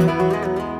Música